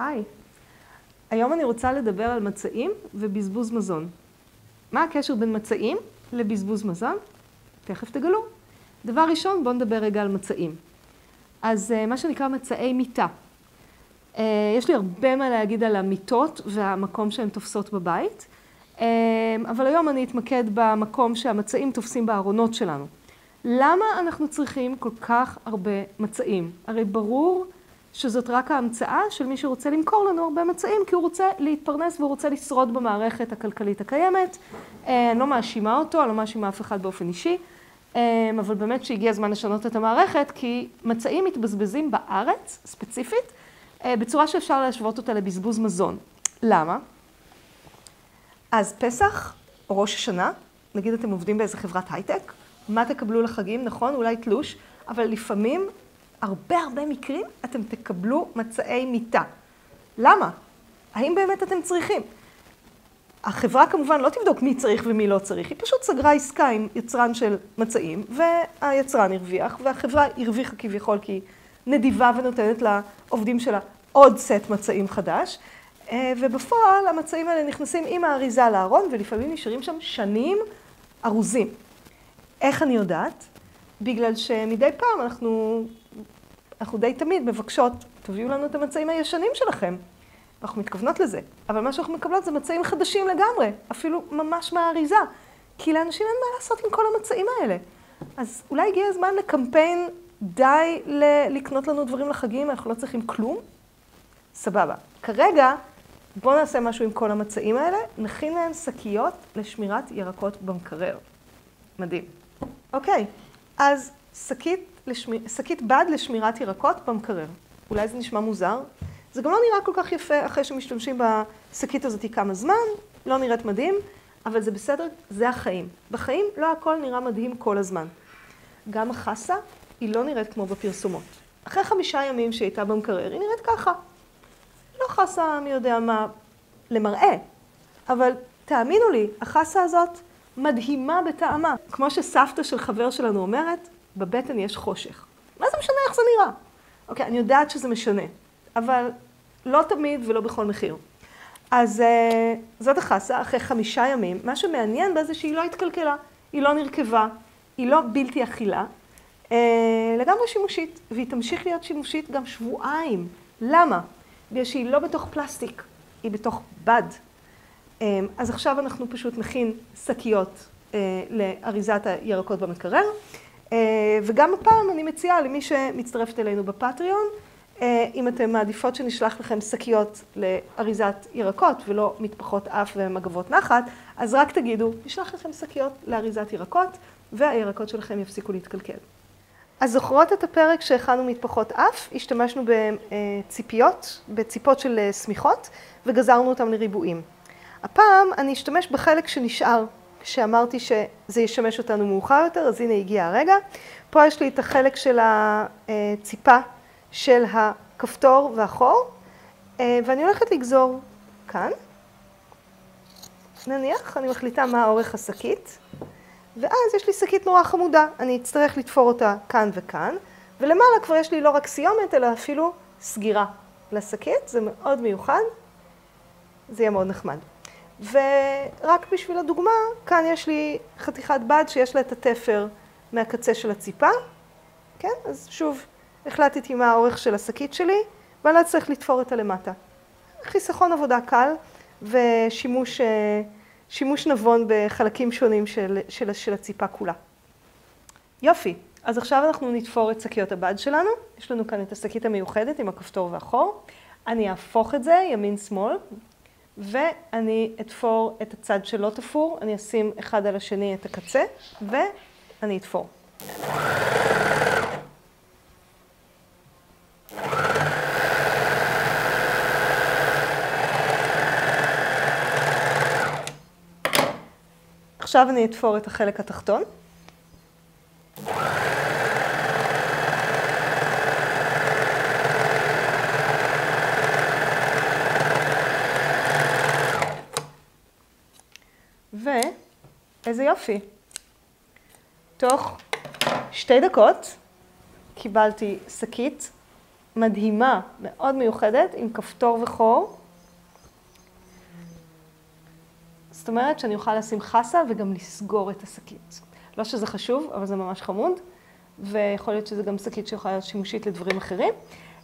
היי. היום אני רוצה לדבר על מצעים ובזבוז מזון. מה הקשר בין מצעים לבזבוז מזון? תכף תגלו. דבר ראשון, בואו נדבר רגע על מצעים. אז מה שנקרא מצעי מיטה. יש לי הרבה מה להגיד על המיטות והמקום שהן תופסות בבית, אבל היום אני אתמקד במקום שהמצעים תופסים בארונות שלנו. למה אנחנו צריכים כל כך הרבה מצעים? הרי ברור שזאת רק ההמצאה של מי שרוצה למכור לנו הרבה מצעים, כי הוא רוצה להתפרנס והוא רוצה לשרוד במערכת הכלכלית הקיימת. אני לא מאשימה אותו, אני לא מאשימה אף אחד באופן אישי, אבל באמת שהגיע הזמן לשנות את המערכת, כי מצעים מתבזבזים בארץ, ספציפית, בצורה שאפשר להשוות אותה לבזבוז מזון. למה? אז פסח או ראש השנה, נגיד אתם עובדים באיזה חברת הייטק, מה תקבלו לחגים? נכון, אולי תלוש, אבל לפעמים, הרבה הרבה מקרים, אתם תקבלו מצעי מיטה. למה? האם באמת אתם צריכים? החברה כמובן לא תבדוק מי צריך ומי לא צריך, היא פשוט סגרה עסקה עם יצרן של מצעים, והיצרן הרוויח, והחברה הרוויחה כביכול כי היא נדיבה ונותנת לעובדים שלה עוד סט מצעים חדש, ובפועל המצעים האלה נכנסים עם האריזה לארון, ולפעמים נשארים שם שנים ארוזים. איך אני יודעת? בגלל שמדי פעם אנחנו, אנחנו די תמיד מבקשות, תביאו לנו את המצעים הישנים שלכם. אנחנו מתכוונות לזה, אבל מה שאנחנו מקבלות זה מצעים חדשים לגמרי, אפילו ממש מהאריזה. כי לאנשים אין מה לעשות עם כל המצעים האלה. אז אולי הגיע הזמן לקמפיין די לקנות לנו דברים לחגים, אנחנו לא צריכים כלום? סבבה. כרגע, בואו נעשה משהו עם כל המצעים האלה, נכין להם שקיות לשמירת ירקות במקרר. מדהים. אוקיי, אז שקית, לשמיר... שקית בד לשמירת ירקות במקרר. אולי זה נשמע מוזר? זה גם לא נראה כל כך יפה אחרי שמשתמשים בשקית הזאת כמה זמן, לא נראית מדהים, אבל זה בסדר, זה החיים. בחיים לא הכל נראה מדהים כל הזמן. גם החסה, היא לא נראית כמו בפרסומות. אחרי חמישה ימים שהיא הייתה במקרר, היא נראית ככה. לא חסה מי יודע מה למראה, אבל תאמינו לי, החסה הזאת מדהימה בטעמה. כמו שסבתא של חבר שלנו אומרת, בבטן יש חושך. מה זה משנה איך זה נראה? אוקיי, אני יודעת שזה משנה, אבל לא תמיד ולא בכל מחיר. אז זאת החסה, אחרי חמישה ימים. מה שמעניין בה זה שהיא לא התקלקלה, היא לא נרכבה, היא לא בלתי אכילה, לגמרי שימושית, והיא תמשיך להיות שימושית גם שבועיים. למה? בגלל שהיא לא בתוך פלסטיק, היא בתוך בד. אז עכשיו אנחנו פשוט נכין שקיות לאריזת הירקות במקרר, וגם הפעם אני מציעה למי שמצטרפת אלינו בפטריון, אם אתן מעדיפות שנשלח לכם שקיות לאריזת ירקות ולא מטפחות אף ומגבות נחת, אז רק תגידו, נשלח לכם שקיות לאריזת ירקות והירקות שלכם יפסיקו להתקלקל. אז זוכרות את הפרק שהכנו מטפחות אף? השתמשנו בציפיות, בציפות של שמיכות, וגזרנו אותם לריבועים. הפעם אני אשתמש בחלק שנשאר, שאמרתי שזה ישמש אותנו מאוחר יותר, אז הנה הגיע הרגע. פה יש לי את החלק של הציפה של הכפתור והחור, ואני הולכת לגזור כאן. נניח, אני מחליטה מה אורך השקית, ואז יש לי שקית נורא חמודה. אני אצטרך לתפור אותה כאן וכאן, ולמעלה כבר יש לי לא רק סיומת, אלא אפילו סגירה לשקית, זה מאוד מיוחד, זה יהיה מאוד נחמד. ורק בשביל הדוגמה, כאן יש לי חתיכת בד שיש לה את התפר מהקצה של הציפה, כן? אז שוב, החלטתי מה האורך של השקית שלי, ואני לא צריך לתפור את הלמטה. חיסכון עבודה קל ושימוש שימוש נבון בחלקים שונים של, של, של הציפה כולה. יופי, אז עכשיו אנחנו נתפור את שקיות הבד שלנו. יש לנו כאן את השקית המיוחדת עם הכפתור והחור. אני אהפוך את זה ימין-שמאל, ואני אתפור את הצד שלא תפור. אני אשים אחד על השני את הקצה, ואני אתפור. עכשיו אני אתפור את החלק התחתון. ואיזה יופי. תוך שתי דקות קיבלתי שקית מדהימה, מאוד מיוחדת, עם כפתור וחור. זאת אומרת שאני אוכל לשים חסה וגם לסגור את השקית. לא שזה חשוב, אבל זה ממש חמוד, ויכול להיות שזה גם שקית שיכולה להיות שימושית לדברים אחרים.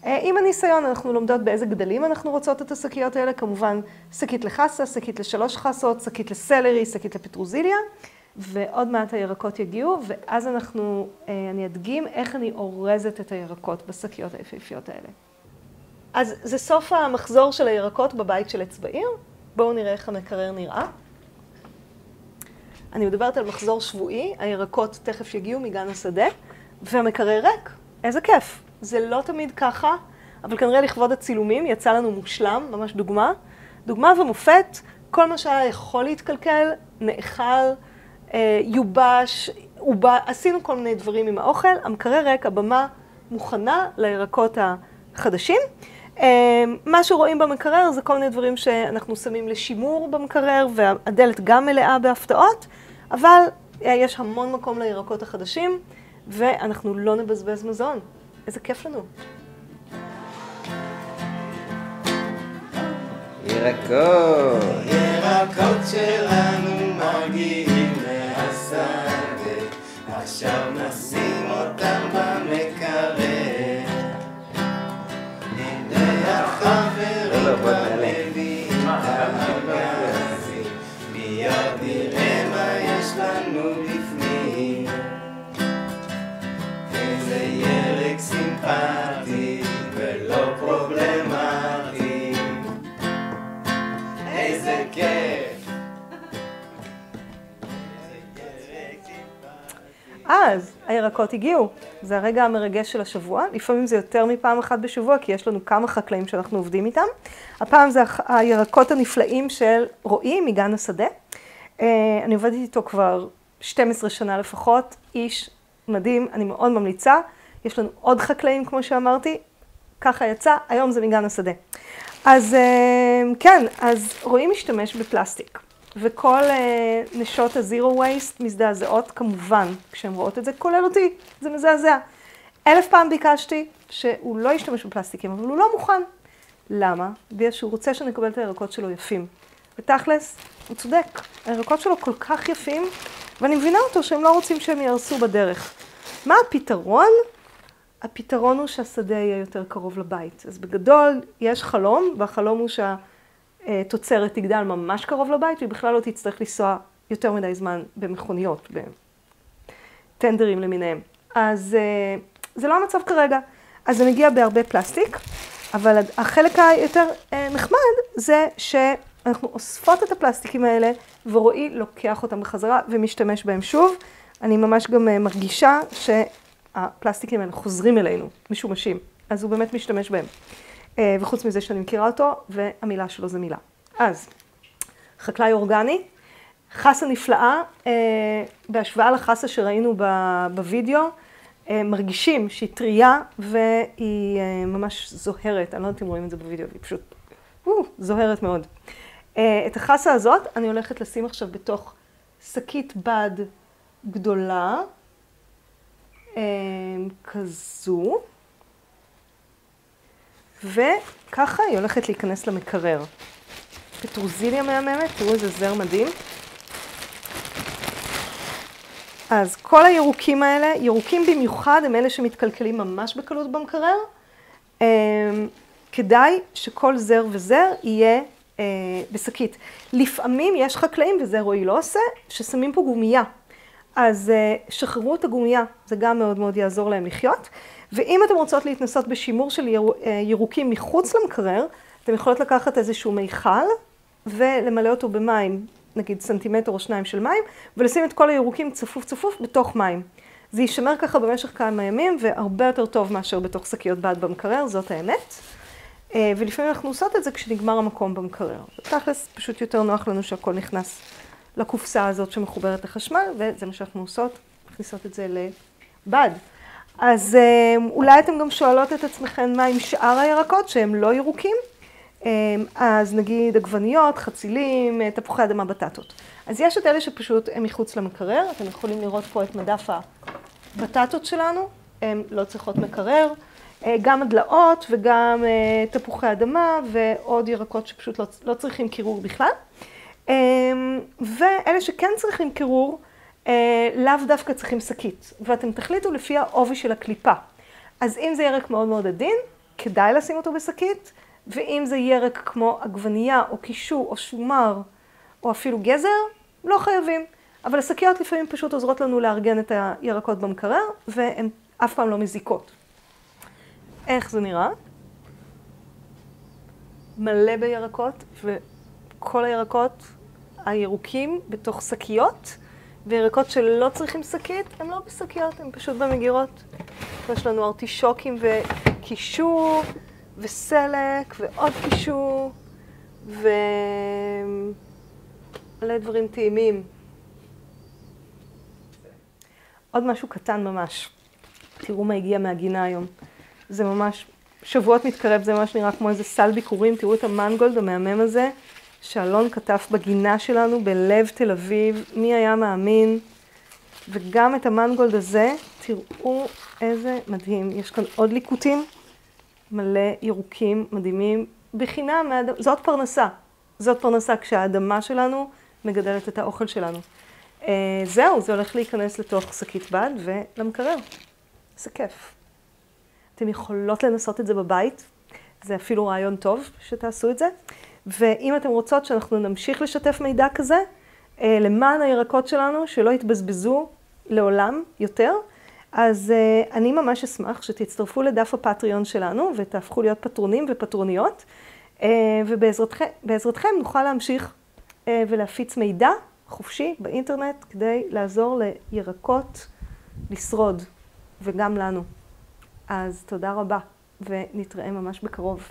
אה, עם הניסיון אנחנו לומדות באיזה גדלים אנחנו רוצות את השקיות האלה, כמובן שקית לחסה, שקית לשלוש חסות, שקית לסלרי, שקית לפטרוזיליה, ועוד מעט הירקות יגיעו, ואז אנחנו, אה, אני אדגים איך אני אורזת את הירקות בשקיות היפהפיות האלה. אז זה סוף המחזור של הירקות בבית של עץ בעיר. בואו נראה איך המקרר נראה. אני מדברת על מחזור שבועי, הירקות תכף יגיעו מגן השדה, והמקרר ריק. איזה כיף. זה לא תמיד ככה, אבל כנראה לכבוד הצילומים יצא לנו מושלם, ממש דוגמה. דוגמה ומופת, כל מה שהיה יכול להתקלקל, נאכל, אה, יובש, ובא, עשינו כל מיני דברים עם האוכל, המקרר ריק, הבמה מוכנה לירקות החדשים. אה, מה שרואים במקרר זה כל מיני דברים שאנחנו שמים לשימור במקרר, והדלת גם מלאה בהפתעות, אבל אה, יש המון מקום לירקות החדשים, ואנחנו לא נבזבז מזון. איזה כיף לנו. ירקות. ירקות שלנו מגיעים מהשדה, עכשיו נשים אותם במקרר. אז הירקות הגיעו, זה הרגע המרגש של השבוע, לפעמים זה יותר מפעם אחת בשבוע, כי יש לנו כמה חקלאים שאנחנו עובדים איתם. הפעם זה הירקות הנפלאים של רועי מגן השדה. אה, אני עובדת איתו כבר 12 שנה לפחות, איש מדהים, אני מאוד ממליצה. יש לנו עוד חקלאים, כמו שאמרתי, ככה יצא, היום זה מגן השדה. אז אה, כן, אז רועי משתמש בפלסטיק. וכל אה, נשות הזירו וייסט מזדעזעות כמובן כשהן רואות את זה, כולל אותי, זה מזעזע. אלף פעם ביקשתי שהוא לא ישתמש בפלסטיקים, אבל הוא לא מוכן. למה? בגלל שהוא רוצה שנקבל את הירקות שלו יפים. ותכלס, הוא צודק, הירקות שלו כל כך יפים, ואני מבינה אותו שהם לא רוצים שהם יהרסו בדרך. מה הפתרון? הפתרון הוא שהשדה יהיה יותר קרוב לבית. אז בגדול, יש חלום, והחלום הוא שהתוצרת תגדל ממש קרוב לבית, והיא בכלל לא תצטרך לנסוע יותר מדי זמן במכוניות, בטנדרים למיניהם. אז אה, זה לא המצב כרגע. אז זה מגיע בהרבה פלסטיק, אבל החלק היותר אה, נחמד זה שאנחנו אוספות את הפלסטיקים האלה, ורועי לוקח אותם בחזרה ומשתמש בהם שוב. אני ממש גם אה, מרגישה שהפלסטיקים האלה חוזרים אלינו, משומשים, אז הוא באמת משתמש בהם. אה, וחוץ מזה שאני מכירה אותו, והמילה שלו זה מילה. אז, חקלאי אורגני, חסה נפלאה, אה, בהשוואה לחסה שראינו בווידאו, אה, מרגישים שהיא טריה והיא ממש זוהרת, אני לא יודעת אם רואים את זה בווידאו, היא פשוט אה, זוהרת מאוד. את החסה הזאת אני הולכת לשים עכשיו בתוך שקית בד גדולה, כזו, וככה היא הולכת להיכנס למקרר. פטרוזיליה מהממת, תראו איזה זר מדהים. אז כל הירוקים האלה, ירוקים במיוחד, הם אלה שמתקלקלים ממש בקלות במקרר. אה, כדאי שכל זר וזר יהיה אה, בשקית. לפעמים יש חקלאים, וזה רועי לא עושה, ששמים פה גומייה. אז אה, שחררו את הגומייה, זה גם מאוד מאוד יעזור להם לחיות. ואם אתם רוצות להתנסות בשימור של אה, ירוקים מחוץ למקרר, אתם יכולות לקחת איזשהו מיכל ולמלא אותו במים, נגיד סנטימטר או שניים של מים, ולשים את כל הירוקים צפוף צפוף בתוך מים. זה יישמר ככה במשך כמה ימים, והרבה יותר טוב מאשר בתוך שקיות בד במקרר, זאת האמת. אה, ולפעמים אנחנו עושות את זה כשנגמר המקום במקרר. תכלס, פשוט יותר נוח לנו שהכל נכנס לקופסה הזאת שמחוברת לחשמל, וזה מה שאנחנו עושות, מכניסות את זה לבד. אז אה, אולי אתם גם שואלות את עצמכם מה עם שאר הירקות שהם לא ירוקים? אה, אז נגיד עגבניות, חצילים, אה, תפוחי אדמה, בטטות. אז יש את אלה שפשוט הם מחוץ למקרר, אתם יכולים לראות פה את מדף הבטטות שלנו, הן לא צריכות מקרר, גם הדלעות וגם תפוחי אדמה ועוד ירקות שפשוט לא, לא צריכים קירור בכלל. אה, ואלה שכן צריכים קירור, לאו דווקא צריכים שקית, ואתם תחליטו לפי העובי של הקליפה. אז אם זה ירק מאוד מאוד עדין, כדאי לשים אותו בשקית, ואם זה ירק כמו עגבנייה או קישור או שומר או אפילו גזר, לא חייבים. אבל השקיות לפעמים פשוט עוזרות לנו לארגן את הירקות במקרר, והן אף פעם לא מזיקות. איך זה נראה? מלא בירקות, וכל הירקות הירוקים בתוך שקיות, וירקות שלא צריכים שקית, הם לא בשקיות, הם פשוט במגירות. יש לנו ארטישוקים וקישור, וסלק, ועוד קישור, ומלא דברים טעימים. עוד משהו קטן ממש. תראו מה הגיע מהגינה היום. זה ממש, שבועות מתקרב, זה ממש נראה כמו איזה סל ביקורים. תראו את המנגולד המהמם הזה, שאלון כתב בגינה שלנו בלב תל אביב. מי היה מאמין? וגם את המנגולד הזה, תראו איזה מדהים. יש כאן עוד ליקוטים, מלא ירוקים מדהימים, בחינם, זאת פרנסה. זאת פרנסה כשהאדמה שלנו מגדלת את האוכל שלנו. Uh, זהו, זה הולך להיכנס לתוך שקית בד ולמקרר. זה כיף. אתן יכולות לנסות את זה בבית, זה אפילו רעיון טוב שתעשו את זה. ואם אתן רוצות שאנחנו נמשיך לשתף מידע כזה, uh, למען הירקות שלנו, שלא יתבזבזו לעולם יותר, אז uh, אני ממש אשמח שתצטרפו לדף הפטריון שלנו ותהפכו להיות פטרונים ופטרוניות, uh, ובעזרתכם נוכל להמשיך ולהפיץ מידע חופשי באינטרנט כדי לעזור לירקות לשרוד, וגם לנו. אז תודה רבה, ונתראה ממש בקרוב.